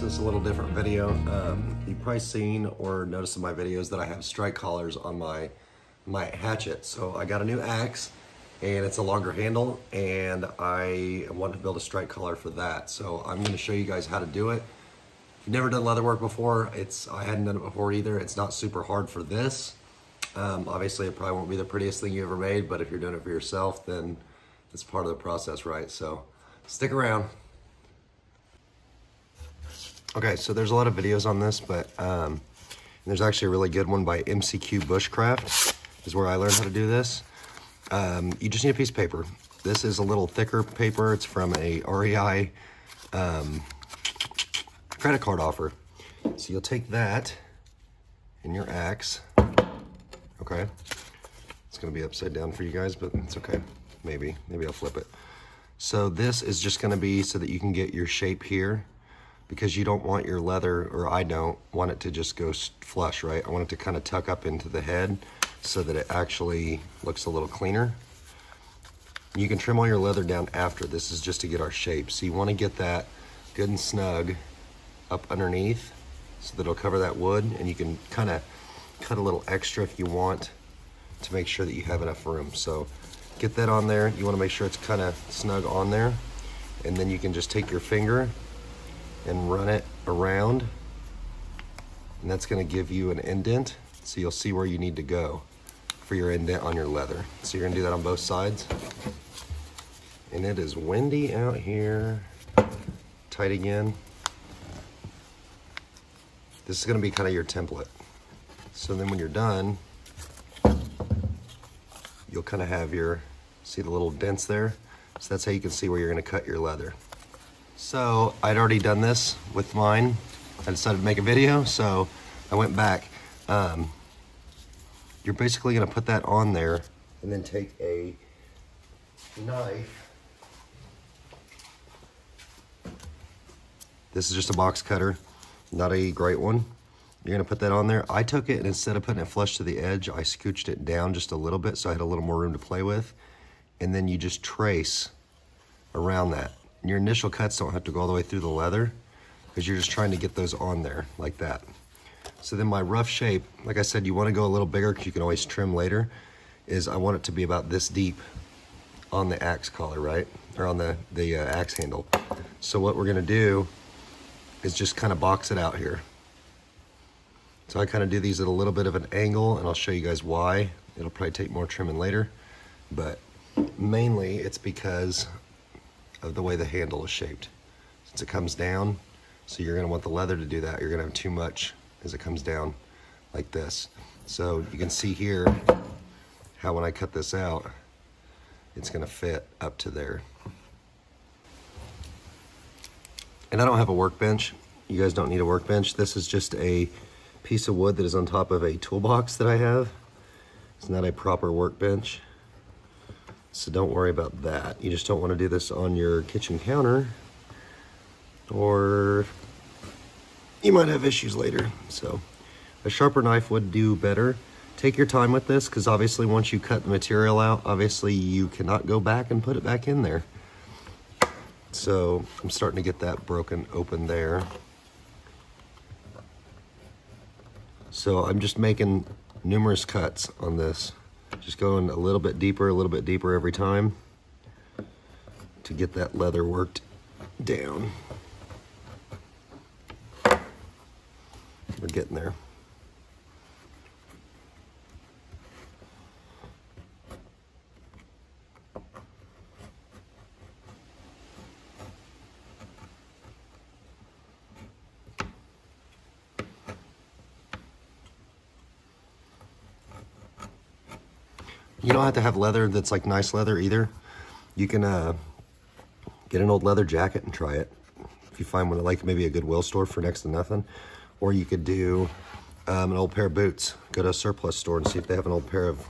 this is a little different video. Um, you've probably seen or noticed in my videos that I have strike collars on my my hatchet. So I got a new axe and it's a longer handle and I want to build a strike collar for that. So I'm going to show you guys how to do it. If you've never done leather work before, it's I hadn't done it before either. It's not super hard for this. Um, obviously, it probably won't be the prettiest thing you ever made, but if you're doing it for yourself, then it's part of the process, right? So stick around. Okay, so there's a lot of videos on this, but um, there's actually a really good one by MCQ Bushcraft, is where I learned how to do this. Um, you just need a piece of paper. This is a little thicker paper. It's from a REI um, credit card offer. So you'll take that in your axe. Okay. It's to be upside down for you guys, but it's okay. Maybe. Maybe I'll flip it. So this is just to be so that you can get your shape here because you don't want your leather, or I don't, want it to just go flush, right? I want it to kind of tuck up into the head so that it actually looks a little cleaner. You can trim all your leather down after. This is just to get our shape. So you want to get that good and snug up underneath so that it'll cover that wood and you can kind of cut a little extra if you want to make sure that you have enough room. So get that on there. You want to make sure it's kind of snug on there. And then you can just take your finger and run it around and that's going to give you an indent so you'll see where you need to go for your indent on your leather. So you're to do that on both sides. And it is windy out here. Tight again. This is going to be kind of your template. So then when you're done, you'll kind of have your, see the little dents there? So that's how you can see where you're going to cut your leather. So I'd already done this with mine. I decided to make a video, so I went back. Um, you're basically gonna put that on there and then take a knife. This is just a box cutter, not a great one. You're gonna put that on there. I took it and instead of putting it flush to the edge, I scooched it down just a little bit so I had a little more room to play with. And then you just trace around that your initial cuts don't have to go all the way through the leather because you're just trying to get those on there like that. So then my rough shape, like I said, you want to go a little bigger because you can always trim later, is I want it to be about this deep on the axe collar, right? Or on the, the uh, axe handle. So what we're going to do is just kind of box it out here. So I kind of do these at a little bit of an angle and I'll show you guys why. It'll probably take more trimming later, but mainly it's because of the way the handle is shaped. Since it comes down, so you're gonna want the leather to do that. You're gonna have too much as it comes down like this. So you can see here how when I cut this out, it's gonna fit up to there. And I don't have a workbench. You guys don't need a workbench. This is just a piece of wood that is on top of a toolbox that I have. It's not a proper workbench. So don't worry about that. You just don't want to do this on your kitchen counter or you might have issues later. So a sharper knife would do better. Take your time with this because obviously once you cut the material out, obviously you cannot go back and put it back in there. So I'm starting to get that broken open there. So I'm just making numerous cuts on this. Just going a little bit deeper, a little bit deeper every time to get that leather worked down. We're getting there. You don't have to have leather that's like nice leather either. You can uh, get an old leather jacket and try it. If you find one like maybe a Goodwill store for next to nothing. Or you could do um, an old pair of boots. Go to a surplus store and see if they have an old pair of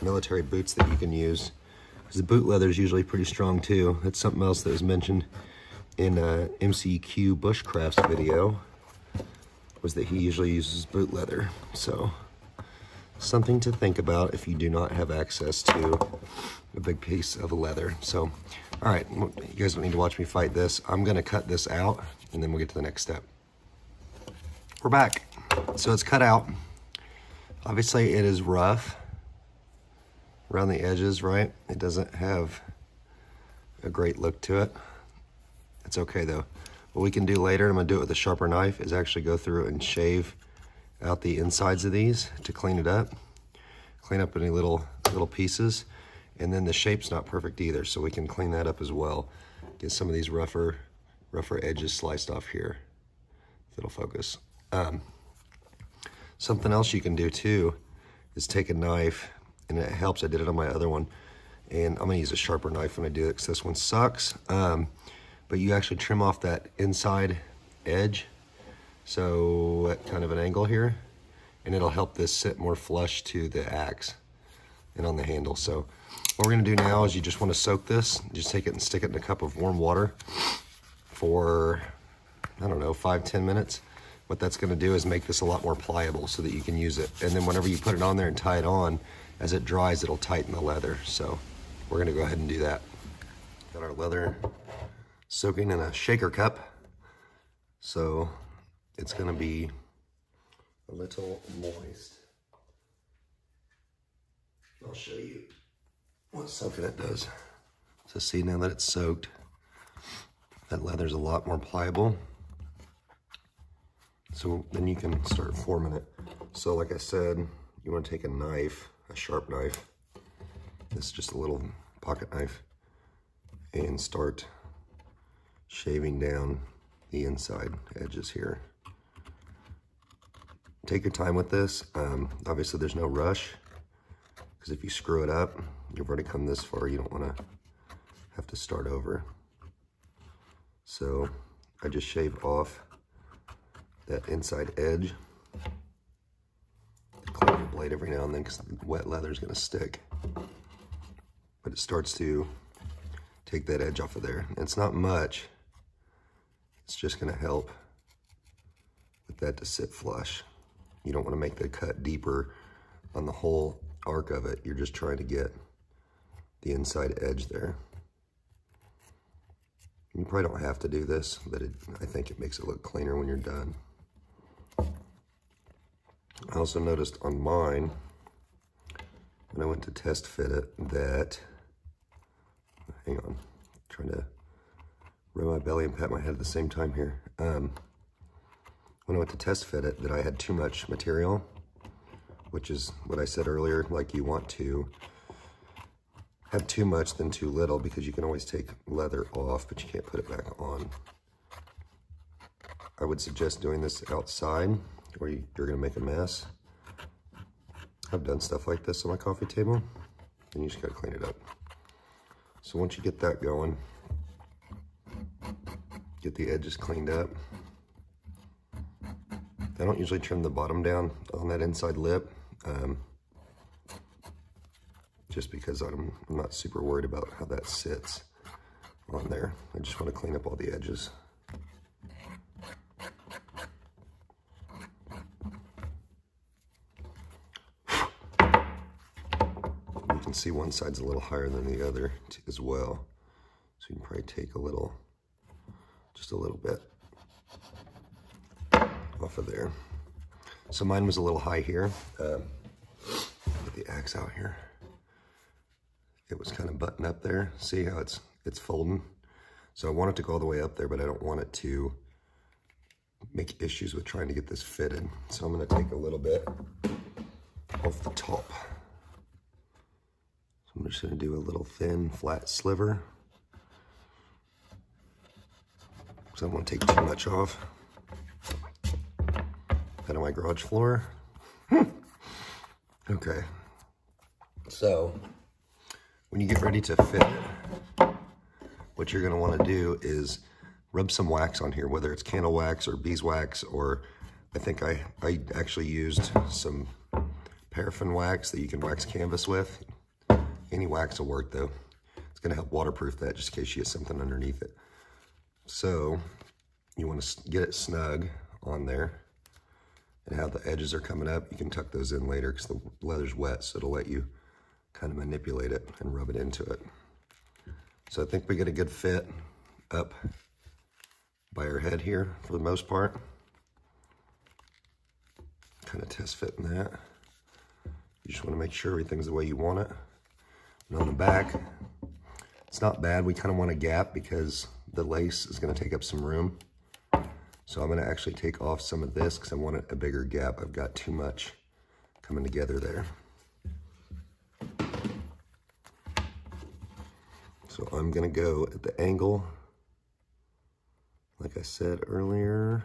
military boots that you can use. Because the boot leather is usually pretty strong too. That's something else that was mentioned in uh, MCQ Bushcraft's video was that he usually uses boot leather. So something to think about if you do not have access to a big piece of leather. So, all right, you guys don't need to watch me fight this. I'm gonna cut this out and then we'll get to the next step. We're back. So it's cut out. Obviously it is rough around the edges, right? It doesn't have a great look to it. It's okay though. What we can do later, I'm gonna do it with a sharper knife, is actually go through and shave out the insides of these to clean it up. Clean up any little, little pieces. And then the shape's not perfect either, so we can clean that up as well. Get some of these rougher, rougher edges sliced off here. It'll focus. Um, something else you can do too is take a knife, and it helps. I did it on my other one, and I'm gonna use a sharper knife when I do it because this one sucks. Um, but you actually trim off that inside edge. So at kind of an angle here, and it'll help this sit more flush to the axe and on the handle. So what we're gonna do now is you just wanna soak this, just take it and stick it in a cup of warm water for, I don't know, five ten minutes. What that's gonna do is make this a lot more pliable so that you can use it. And then whenever you put it on there and tie it on, as it dries, it'll tighten the leather. So we're gonna go ahead and do that. Got our leather soaking in a shaker cup. So it's gonna be a little moist. I'll show you what soaking it does. So see now that it's soaked, that leather's a lot more pliable. So then you can start forming it. So like I said, you wanna take a knife, a sharp knife. This is just a little pocket knife and start shaving down the inside edges here. Take your time with this. Um, obviously, there's no rush because if you screw it up, you've already come this far. You don't want to have to start over. So I just shave off that inside edge. Clean your blade every now and then because wet leather is going to stick. But it starts to take that edge off of there. It's not much. It's just gonna help with that to sit flush. You don't wanna make the cut deeper on the whole arc of it. You're just trying to get the inside edge there. You probably don't have to do this, but it, I think it makes it look cleaner when you're done. I also noticed on mine, when I went to test fit it, that, hang on, trying to rub my belly and pat my head at the same time here. Um, when I went to test fit it, that I had too much material, which is what I said earlier, like you want to have too much than too little because you can always take leather off, but you can't put it back on. I would suggest doing this outside or you're gonna make a mess. I've done stuff like this on my coffee table and you just gotta clean it up. So once you get that going, get the edges cleaned up. I don't usually trim the bottom down on that inside lip, um, just because I'm, I'm not super worried about how that sits on there. I just want to clean up all the edges. You can see one side's a little higher than the other as well. So you can probably take a little just a little bit off of there. So mine was a little high here. Um, get the axe out here. It was kind of buttoned up there. See how it's it's folding? So I want it to go all the way up there, but I don't want it to make issues with trying to get this fitted. So I'm gonna take a little bit off the top. So I'm just gonna do a little thin, flat sliver. So I don't want to take too much off. On my garage floor. Hmm. okay. So when you get ready to fit it, what you're gonna wanna do is rub some wax on here, whether it's candle wax or beeswax, or I think I, I actually used some paraffin wax that you can wax canvas with. Any wax will work though. It's gonna help waterproof that just in case you get something underneath it. So you want to get it snug on there and how the edges are coming up, you can tuck those in later because the leather's wet, so it'll let you kind of manipulate it and rub it into it. So I think we get a good fit up by our head here for the most part. Kind of test fitting that. You just want to make sure everything's the way you want it. And on the back, it's not bad. We kind of want a gap because the lace is going to take up some room. So I'm going to actually take off some of this because I want a bigger gap. I've got too much coming together there. So I'm going to go at the angle, like I said earlier.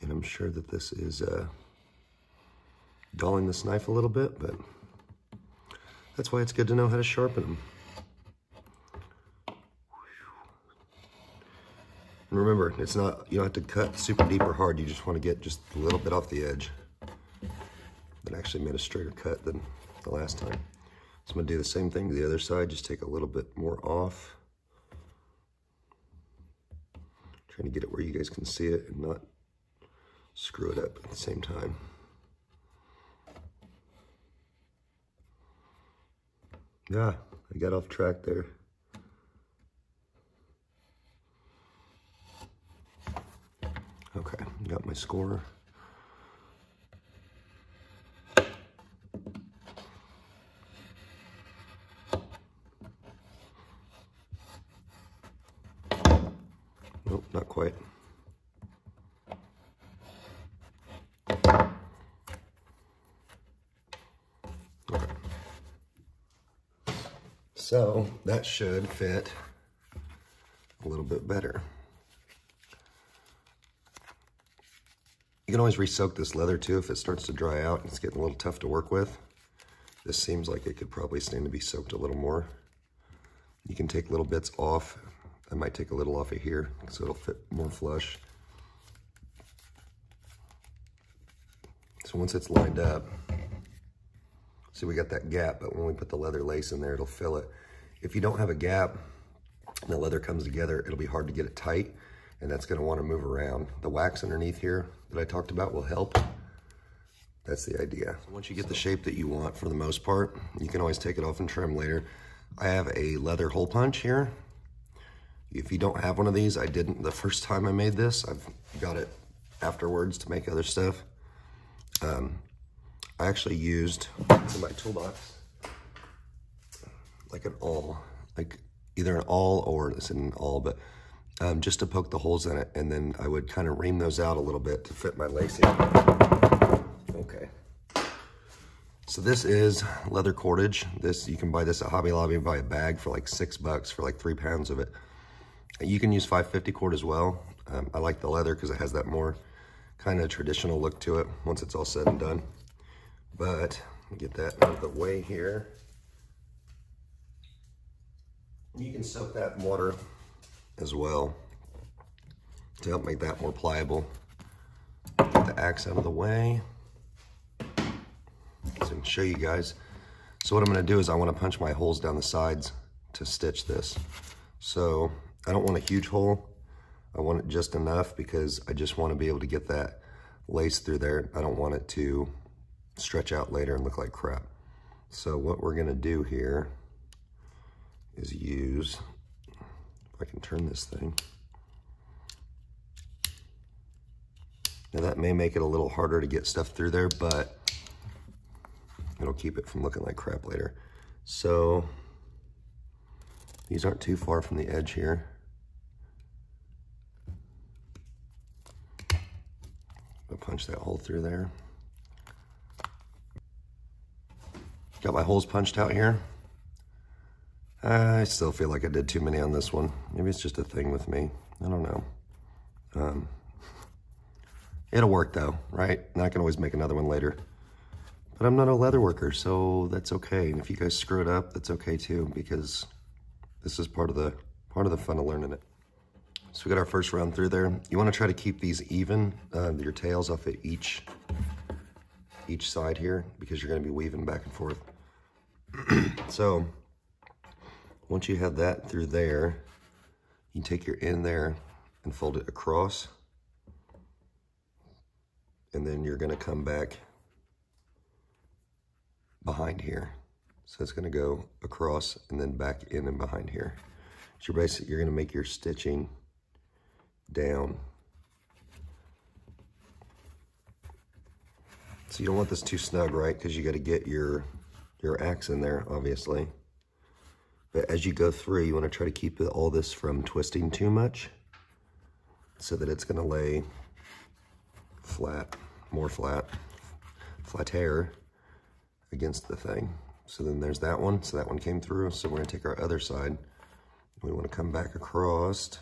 And I'm sure that this is uh, dulling this knife a little bit, but that's why it's good to know how to sharpen them. And remember, it's not, you don't have to cut super deep or hard. You just want to get just a little bit off the edge. That actually made a straighter cut than the last time. So I'm going to do the same thing to the other side, just take a little bit more off. Trying to get it where you guys can see it and not screw it up at the same time. Yeah, I got off track there. Okay, got my score. Nope, not quite. So that should fit a little bit better. You can always re-soak this leather too if it starts to dry out and it's getting a little tough to work with. This seems like it could probably stand to be soaked a little more. You can take little bits off. I might take a little off of here so it'll fit more flush. So once it's lined up, See, we got that gap, but when we put the leather lace in there, it'll fill it. If you don't have a gap, and the leather comes together, it'll be hard to get it tight, and that's gonna wanna move around. The wax underneath here that I talked about will help. That's the idea. So once you get the shape that you want, for the most part, you can always take it off and trim later. I have a leather hole punch here. If you don't have one of these, I didn't the first time I made this. I've got it afterwards to make other stuff. Um, I actually used in my toolbox like an awl, like either an awl or it's an awl, but um, just to poke the holes in it. And then I would kind of ream those out a little bit to fit my lacing. Okay. So this is leather cordage. This You can buy this at Hobby Lobby and buy a bag for like six bucks for like three pounds of it. You can use 550 cord as well. Um, I like the leather because it has that more kind of traditional look to it once it's all said and done. But get that out of the way here. You can soak that in water as well to help make that more pliable. Get the axe out of the way. So I can show you guys. So what I'm gonna do is I wanna punch my holes down the sides to stitch this. So I don't want a huge hole. I want it just enough because I just wanna be able to get that lace through there. I don't want it to stretch out later and look like crap. So what we're gonna do here is use, if I can turn this thing. Now that may make it a little harder to get stuff through there, but it'll keep it from looking like crap later. So these aren't too far from the edge here. I'll punch that hole through there. Got my holes punched out here. I still feel like I did too many on this one. Maybe it's just a thing with me. I don't know. Um, it'll work though, right? And I can always make another one later. But I'm not a leather worker, so that's okay. And if you guys screw it up, that's okay too, because this is part of the part of the fun of learning it. So we got our first round through there. You want to try to keep these even, uh, your tails off at each each side here, because you're going to be weaving back and forth. so once you have that through there, you take your end there and fold it across. And then you're gonna come back behind here. So it's gonna go across and then back in and behind here. So you're basically, you're gonna make your stitching down. So you don't want this too snug, right? Because you gotta get your, your axe in there, obviously. But as you go through, you wanna try to keep all this from twisting too much so that it's gonna lay flat, more flat, flatter against the thing. So then there's that one. So that one came through. So we're gonna take our other side. We wanna come back across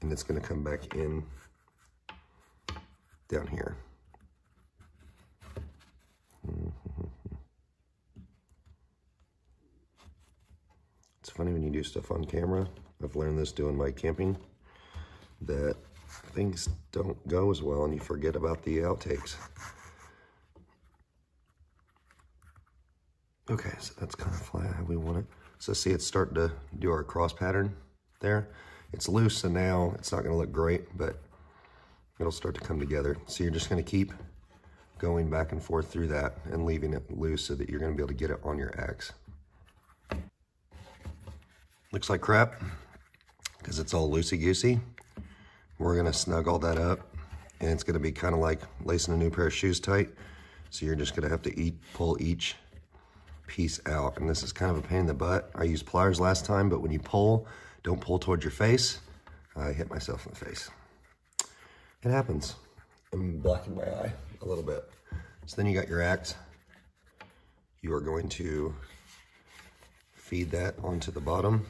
and it's gonna come back in down here. It's funny when you do stuff on camera. I've learned this doing my camping that things don't go as well and you forget about the outtakes. Okay, so that's kind of flat how we want it. So see, it's starting to do our cross pattern there. It's loose, so now it's not gonna look great, but it'll start to come together. So you're just gonna keep going back and forth through that and leaving it loose so that you're gonna be able to get it on your axe. Looks like crap, because it's all loosey-goosey. We're gonna snug all that up, and it's gonna be kind of like lacing a new pair of shoes tight. So you're just gonna have to eat, pull each piece out. And this is kind of a pain in the butt. I used pliers last time, but when you pull, don't pull towards your face. I hit myself in the face. It happens. I'm blacking my eye a little bit. So then you got your axe. You are going to feed that onto the bottom.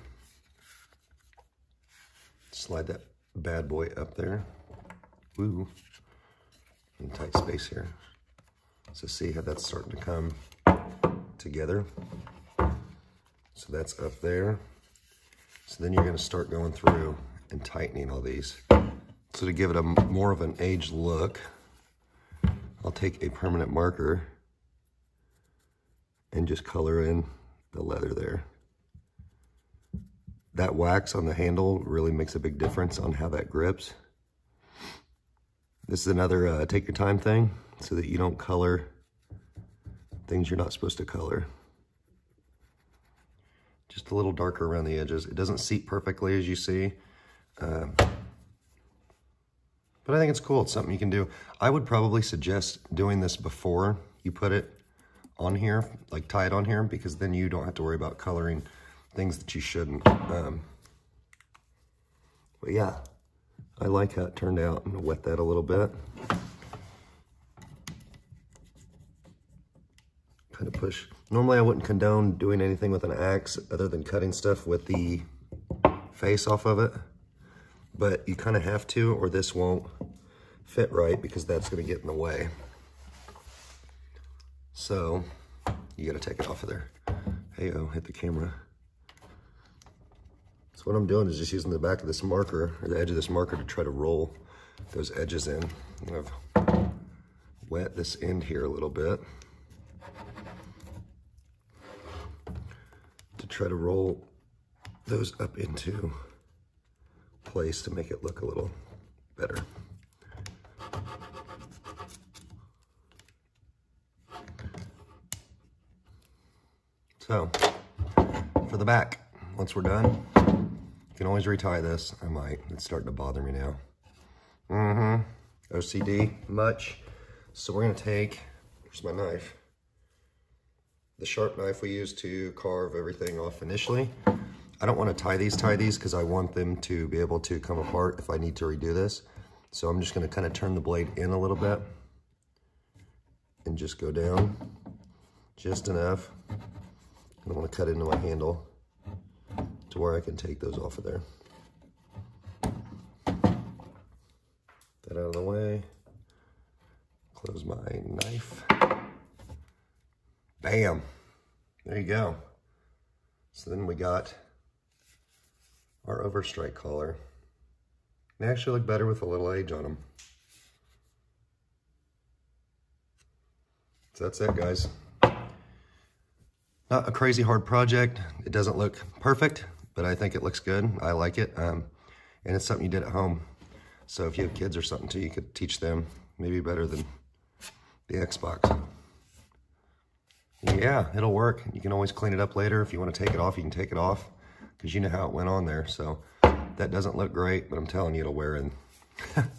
Slide that bad boy up there. Ooh, in tight space here. So see how that's starting to come together. So that's up there. So then you're gonna start going through and tightening all these. So to give it a more of an aged look, I'll take a permanent marker and just color in the leather there. That wax on the handle really makes a big difference on how that grips. This is another uh, take your time thing so that you don't color things you're not supposed to color. Just a little darker around the edges. It doesn't seat perfectly as you see. Uh, but I think it's cool. It's something you can do. I would probably suggest doing this before you put it on here, like tie it on here, because then you don't have to worry about coloring things that you shouldn't. Um, but yeah, I like how it turned out. I'm gonna wet that a little bit. kind of push. Normally I wouldn't condone doing anything with an axe other than cutting stuff with the face off of it. But you kind of have to or this won't fit right because that's going to get in the way. So you got to take it off of there. Hey, oh, hit the camera. So what I'm doing is just using the back of this marker or the edge of this marker to try to roll those edges in. I've wet this end here a little bit. To try to roll those up into place to make it look a little better. So, for the back, once we're done, can always retie this. I might, it's starting to bother me now. Mm-hmm, OCD, much. So we're gonna take, where's my knife? the sharp knife we use to carve everything off initially. I don't want to tie these, tie these, because I want them to be able to come apart if I need to redo this. So I'm just going to kind of turn the blade in a little bit and just go down just enough. I don't want to cut into my handle where I can take those off of there. That out of the way. Close my knife. Bam. There you go. So then we got our overstrike collar. They actually look better with a little age on them. So that's it, guys. Not a crazy hard project. It doesn't look perfect, but I think it looks good. I like it. Um, and it's something you did at home. So if you have kids or something too, you could teach them maybe better than the Xbox. Yeah, it'll work. You can always clean it up later. If you want to take it off, you can take it off because you know how it went on there. So that doesn't look great, but I'm telling you, it'll wear in.